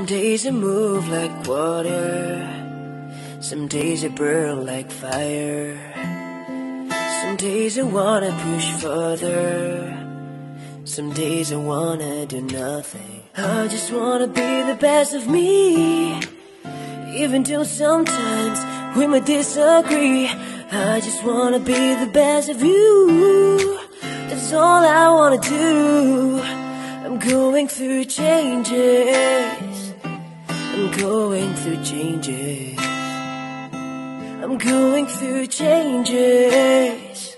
Some days I move like water. Some days I burn like fire. Some days I wanna push further. Some days I wanna do nothing. I just wanna be the best of me. Even though sometimes we might disagree. I just wanna be the best of you. That's all I wanna do. I'm going through changes. Going through changes. I'm going through changes.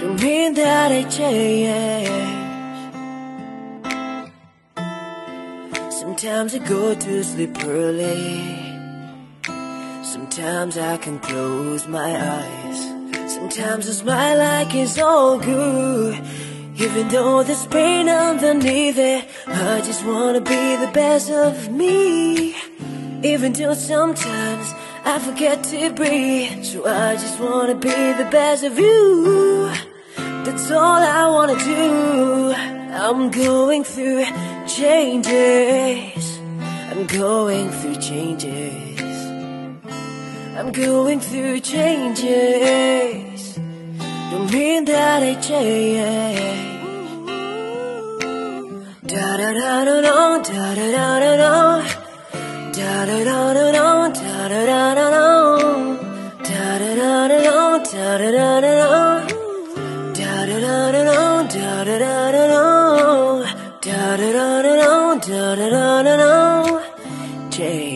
Don't mean that I change. Sometimes I go to sleep early. Sometimes I can close my eyes. Sometimes I smile like it's all good. Even though there's pain underneath it, I just wanna be the best of me. Even though sometimes I forget to breathe, so I just wanna be the best of you. That's all I wanna do. I'm going through changes. I'm going through changes. I'm going through changes. Don't mean that I change. Da da da da da da da da da Jane.